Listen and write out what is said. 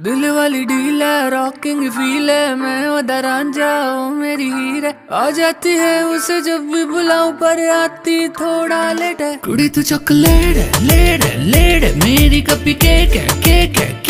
दिल वाली डील है रॉकिंग फील है। मैं उधर जाओ मेरी हीर है। आ जाती है उसे जब भी बुलाऊं, पर आती थोड़ा लेट है। कुड़ी तू चॉकलेट है लेट है लेट है। मेरी कपी केक है केक है केक है